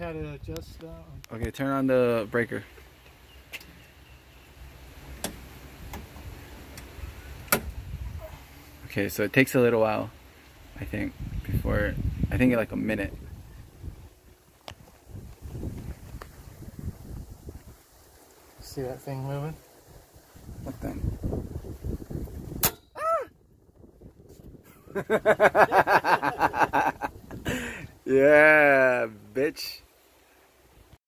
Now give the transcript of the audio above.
Had to adjust that. Okay, turn on the breaker. Okay, so it takes a little while, I think, before, I think like a minute. See that thing moving? What thing? Ah! yeah, bitch.